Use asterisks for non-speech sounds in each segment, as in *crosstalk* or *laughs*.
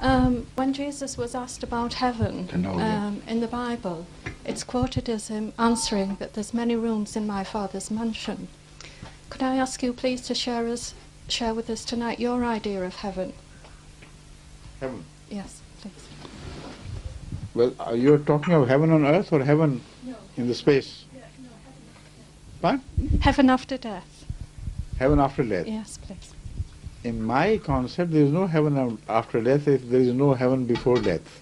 Um, when Jesus was asked about heaven um, in the Bible, it's quoted as him answering that there's many rooms in my Father's mansion. Could I ask you please to share us, share with us tonight your idea of heaven? Heaven. Yes, please. Well, are you talking of heaven on earth or heaven in the space? What? Heaven after death. Heaven after death. Yes, please. In my concept, there is no heaven after death if there is no heaven before death.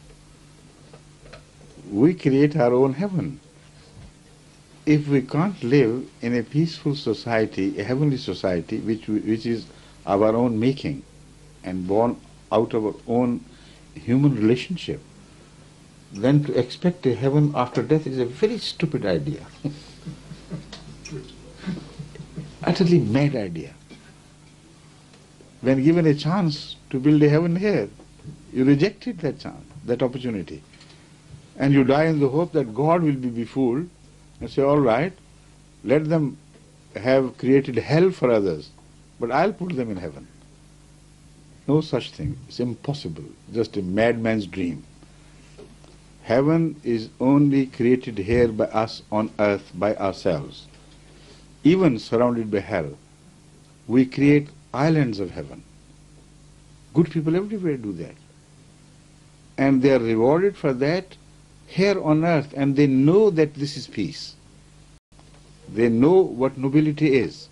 We create our own heaven. If we can't live in a peaceful society, a heavenly society, which, which is of our own making and born out of our own human relationship, then to expect a heaven after death is a very stupid idea. *laughs* Utterly mad idea. When given a chance to build a heaven here, you rejected that chance, that opportunity. And you die in the hope that God will be befooled and say, all right, let them have created hell for others, but I'll put them in heaven. No such thing. It's impossible. Just a madman's dream. Heaven is only created here by us on earth by ourselves. Even surrounded by hell, we create islands of heaven. Good people everywhere do that. And they are rewarded for that here on earth, and they know that this is peace. They know what nobility is,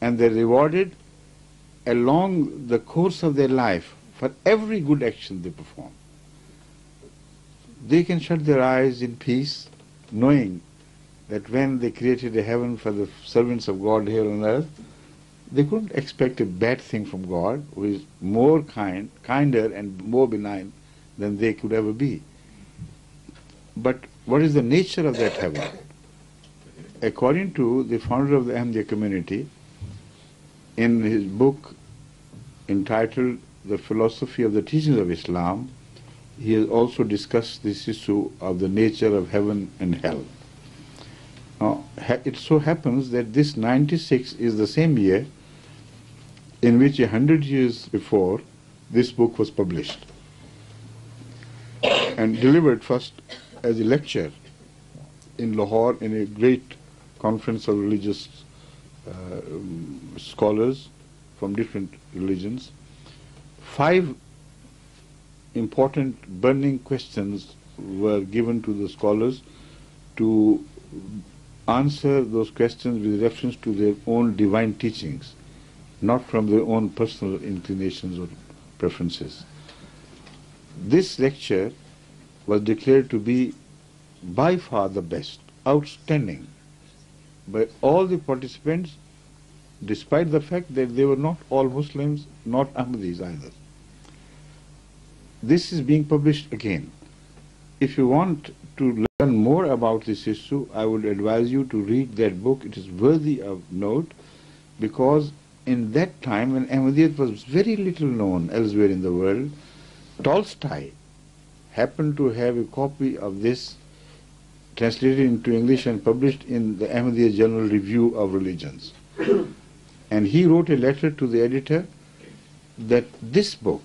and they're rewarded along the course of their life for every good action they perform. They can shut their eyes in peace, knowing that when they created a heaven for the servants of God here on earth, they couldn't expect a bad thing from God, who is more kind, kinder and more benign than they could ever be. But what is the nature of that heaven? According to the founder of the Ahmadiyya community, in his book entitled The Philosophy of the Teachings of Islam, he has also discussed this issue of the nature of heaven and hell. Now, it so happens that this 96 is the same year in which a hundred years before this book was published and delivered first as a lecture in Lahore in a great conference of religious uh, scholars from different religions. Five important burning questions were given to the scholars to answer those questions with reference to their own divine teachings, not from their own personal inclinations or preferences. This lecture was declared to be by far the best, outstanding, by all the participants, despite the fact that they were not all Muslims, not Ahmadis either. This is being published again. If you want to learn more about this issue, I would advise you to read that book. It is worthy of note because in that time when Ahmadiyyat was very little known elsewhere in the world, Tolstoy happened to have a copy of this translated into English and published in the Ahmadiyya General Review of Religions. *coughs* and he wrote a letter to the editor that this book,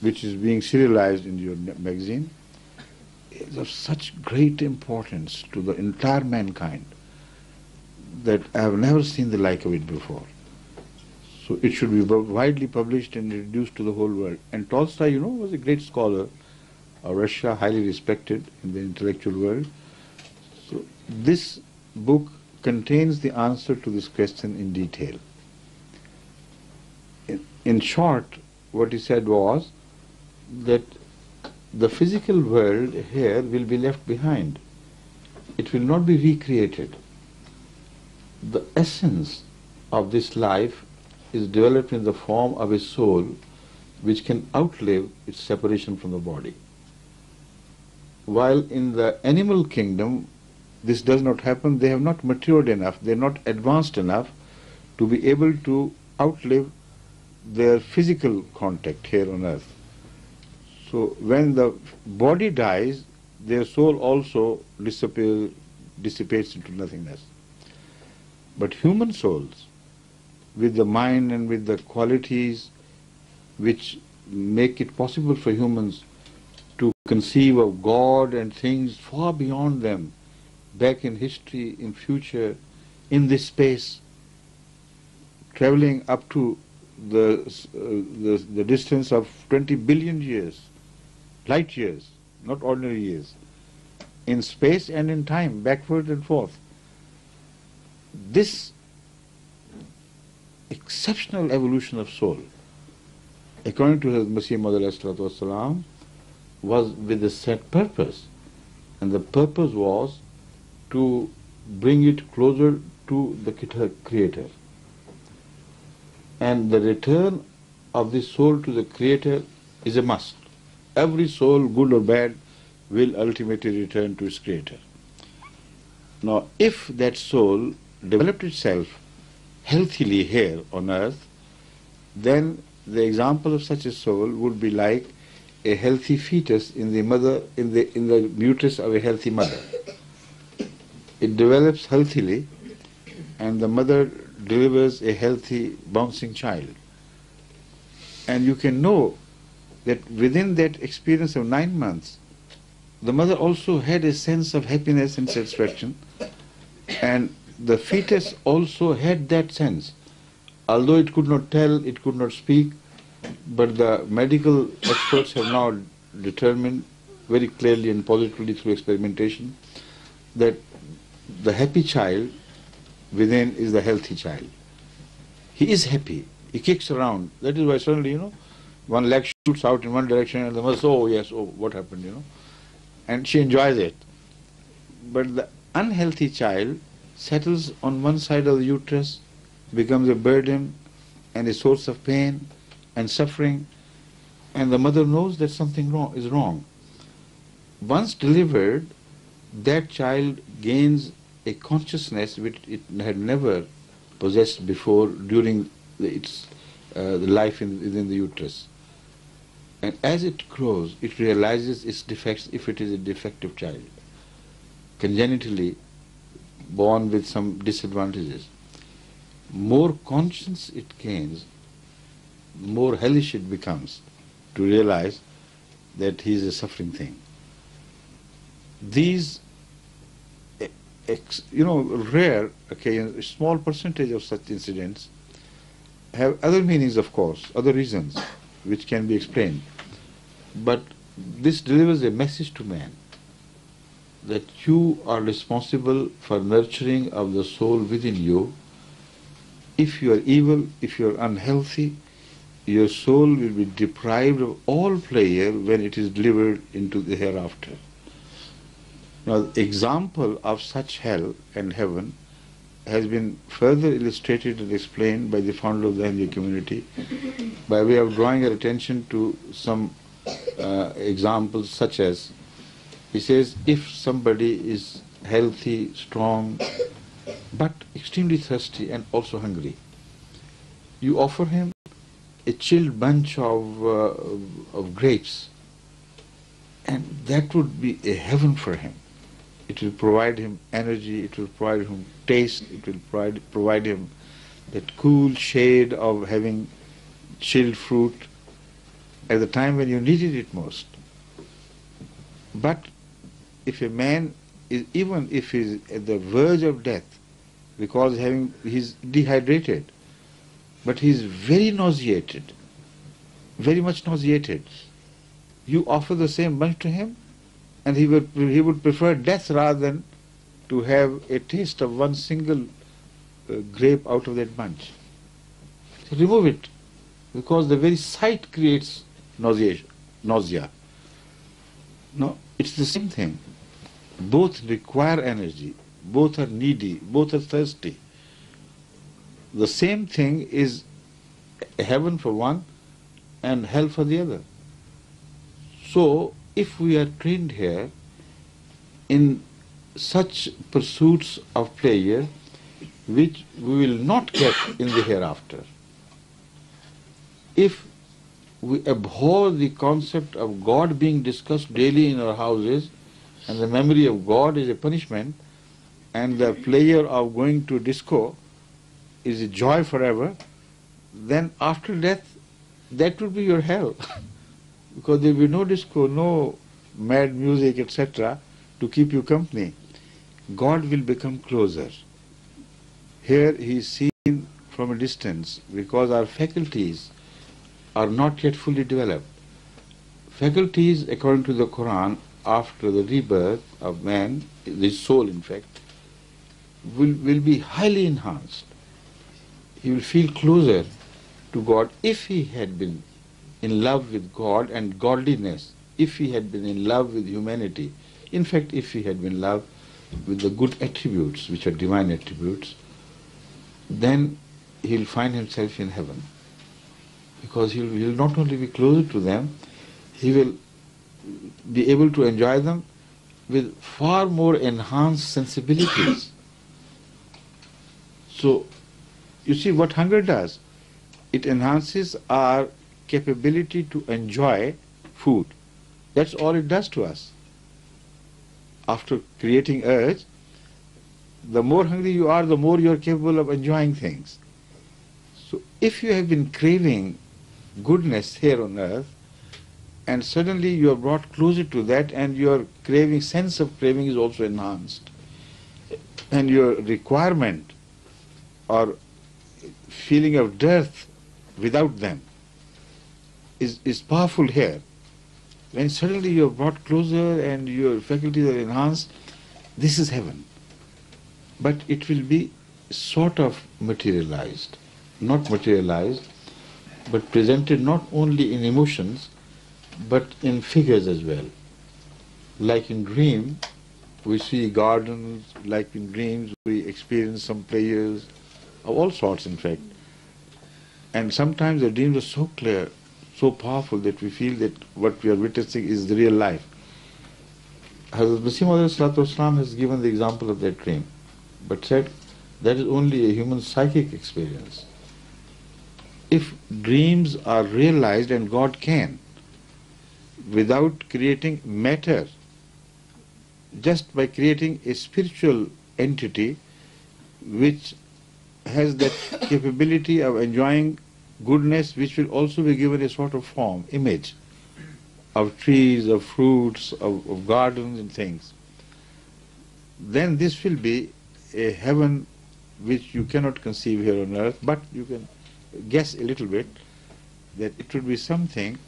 which is being serialized in your magazine, is of such great importance to the entire mankind that I have never seen the like of it before. So it should be widely published and introduced to the whole world. And Tolstoy, you know, was a great scholar of Russia, highly respected in the intellectual world. So this book contains the answer to this question in detail. In, in short, what he said was that the physical world here will be left behind. It will not be recreated. The essence of this life is developed in the form of a soul which can outlive its separation from the body. While in the animal kingdom, this does not happen, they have not matured enough, they are not advanced enough to be able to outlive their physical contact here on earth. So when the body dies, their soul also disappear, dissipates into nothingness. But human souls, with the mind and with the qualities which make it possible for humans to conceive of God and things far beyond them, back in history, in future, in this space, traveling up to the, uh, the, the distance of 20 billion years, light years, not ordinary years, in space and in time, backward and forth. This exceptional evolution of soul, according to Hazrat Masih Maud was with a set purpose. And the purpose was to bring it closer to the Creator. And the return of the soul to the Creator is a must. Every soul, good or bad, will ultimately return to its Creator. Now, if that soul developed itself healthily here on earth, then the example of such a soul would be like a healthy fetus in the mother in the in the uterus of a healthy mother. It develops healthily and the mother delivers a healthy bouncing child. And you can know that within that experience of nine months, the mother also had a sense of happiness and satisfaction and the fetus also had that sense. Although it could not tell, it could not speak, but the medical experts have now determined very clearly and positively through experimentation that the happy child within is the healthy child. He is happy. He kicks around. That is why suddenly, you know, one leg shoots out in one direction and the mother says, oh yes, oh, what happened, you know. And she enjoys it. But the unhealthy child settles on one side of the uterus, becomes a burden and a source of pain and suffering, and the mother knows that something wrong is wrong. Once delivered, that child gains a consciousness which it had never possessed before during its uh, life in, within the uterus. And as it grows, it realizes its defects if it is a defective child. Congenitally, born with some disadvantages. More conscience it gains, more hellish it becomes to realize that he is a suffering thing. These, eh, you know, rare, okay, small percentage of such incidents have other meanings, of course, other reasons which can be explained. But this delivers a message to man that you are responsible for nurturing of the soul within you. If you are evil, if you are unhealthy, your soul will be deprived of all pleasure when it is delivered into the hereafter. Now, the example of such hell and heaven has been further illustrated and explained by the founder of the Hindu community by way of drawing our attention to some uh, examples such as he says if somebody is healthy, strong, but extremely thirsty and also hungry, you offer him a chilled bunch of, uh, of grapes, and that would be a heaven for him. It will provide him energy, it will provide him taste, it will provide, provide him that cool shade of having chilled fruit at the time when you needed it most. But if a man is even if he's at the verge of death because having he's dehydrated, but he's very nauseated, very much nauseated, you offer the same bunch to him, and he would he would prefer death rather than to have a taste of one single uh, grape out of that bunch. So remove it, because the very sight creates nausea. Nausea. No, it's the same thing both require energy, both are needy, both are thirsty. The same thing is heaven for one and hell for the other. So, if we are trained here in such pursuits of pleasure which we will not get in the hereafter, if we abhor the concept of God being discussed daily in our houses, and the memory of God is a punishment, and the pleasure of going to disco is a joy forever, then after death that would be your hell. *laughs* because there will be no disco, no mad music, etc., to keep you company. God will become closer. Here he is seen from a distance because our faculties are not yet fully developed. Faculties, according to the Quran, after the rebirth of man, the soul in fact, will, will be highly enhanced. He will feel closer to God if he had been in love with God and godliness, if he had been in love with humanity, in fact, if he had been in love with the good attributes, which are divine attributes, then he'll find himself in heaven. Because he'll, he'll not only be closer to them, he will be able to enjoy them with far more enhanced sensibilities. *coughs* so, you see what hunger does? It enhances our capability to enjoy food. That's all it does to us. After creating urge, the more hungry you are, the more you are capable of enjoying things. So if you have been craving goodness here on earth, and suddenly you are brought closer to that and your craving, sense of craving is also enhanced. And your requirement or feeling of dearth without them is, is powerful here. When suddenly you are brought closer and your faculties are enhanced, this is heaven. But it will be sort of materialized, not materialized, but presented not only in emotions, but in figures as well. Like in dream, we see gardens, like in dreams we experience some players of all sorts in fact. And sometimes the dreams are so clear, so powerful that we feel that what we are witnessing is the real life. Hazrat Masih has given the example of that dream, but said that is only a human psychic experience. If dreams are realized and God can, without creating matter, just by creating a spiritual entity which has that *coughs* capability of enjoying goodness which will also be given a sort of form, image of trees, of fruits, of, of gardens and things, then this will be a heaven which you cannot conceive here on earth, but you can guess a little bit that it would be something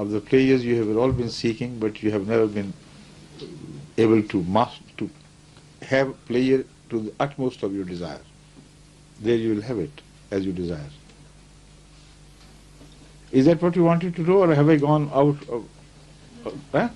of the pleasures you have all been seeking, but you have never been able to master, to have pleasure to the utmost of your desire. There you will have it as you desire. Is that what you wanted to do, or have I gone out of? of huh?